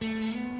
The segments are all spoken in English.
Música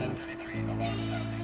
723, alarm sounding.